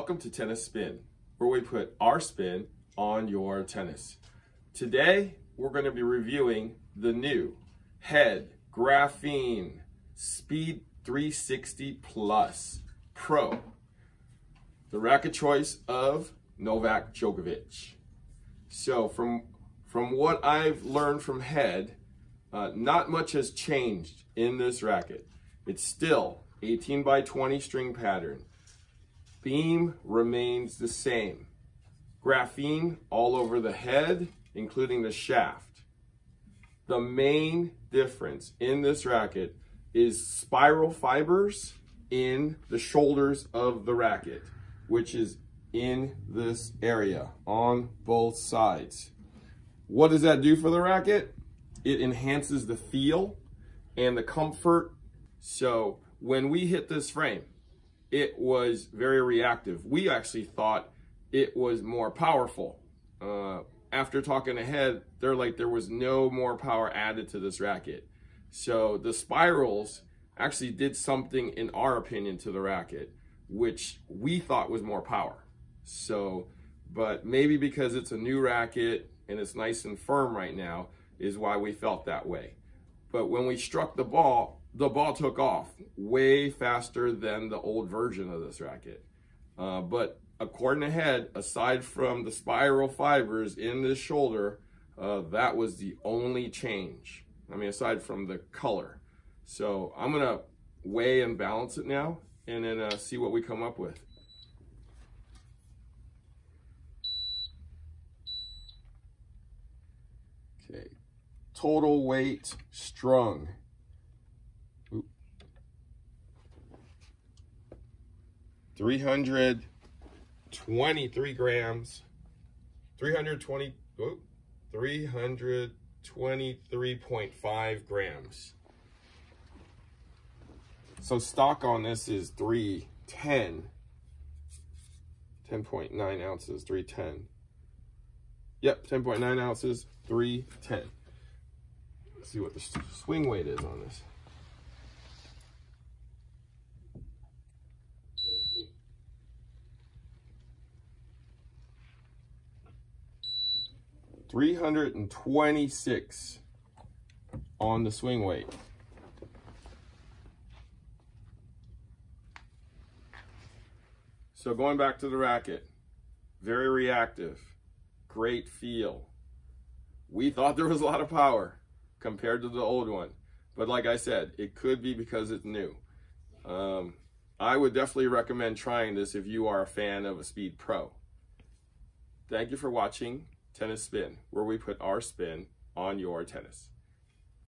Welcome to Tennis Spin, where we put our spin on your tennis. Today, we're going to be reviewing the new Head Graphene Speed 360 Plus Pro, the racket choice of Novak Djokovic. So from, from what I've learned from Head, uh, not much has changed in this racket. It's still 18 by 20 string pattern, Beam remains the same. Graphene all over the head, including the shaft. The main difference in this racket is spiral fibers in the shoulders of the racket, which is in this area on both sides. What does that do for the racket? It enhances the feel and the comfort. So when we hit this frame, it was very reactive. We actually thought it was more powerful. Uh, after talking ahead, they're like there was no more power added to this racket. So the spirals actually did something, in our opinion, to the racket, which we thought was more power. So, but maybe because it's a new racket and it's nice and firm right now, is why we felt that way. But when we struck the ball, the ball took off way faster than the old version of this racket. Uh, but according to Head, aside from the spiral fibers in this shoulder, uh, that was the only change. I mean, aside from the color. So I'm to weigh and balance it now and then uh, see what we come up with. Okay, total weight strung 323 grams, 320, oh, 323.5 grams. So stock on this is 310, 10.9 ounces, 310. Yep, 10.9 ounces, 310. Let's see what the swing weight is on this. 326 on the swing weight. So going back to the racket, very reactive, great feel. We thought there was a lot of power compared to the old one. But like I said, it could be because it's new. Um, I would definitely recommend trying this if you are a fan of a Speed Pro. Thank you for watching. Tennis Spin, where we put our spin on your tennis.